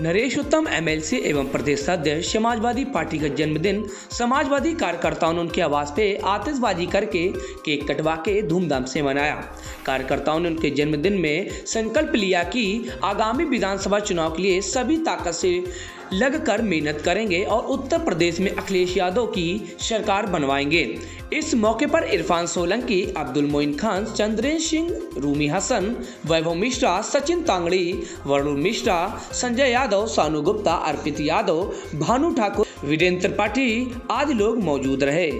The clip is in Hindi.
नरेश उत्तम एमएलसी एवं प्रदेश अध्यक्ष समाजवादी पार्टी का जन्मदिन समाजवादी कार्यकर्ताओं ने उनके आवास पे आतिशबाजी करके केक कटवा के धूमधाम से मनाया। कार्यकर्ताओं ने उनके जन्मदिन में संकल्प लिया कि आगामी विधानसभा चुनाव के लिए सभी ताकत से लगकर मेहनत करेंगे और उत्तर प्रदेश में अखिलेश यादव की सरकार बनवाएँगे। इस मौके पर इरफान सोलंकी, अब्दुल मोइन खान, चंद्रेन सिंह, रूमी हसन, वैभव मिश्रा, सचिन तांगड़ी, वरुण मिश्रा, संजय यादव, सानू गुप्ता, अर्पित यादव, भानु ठाकुर, वीरेंद्र त्रिपाठी आदि लोग मौजूद रहे।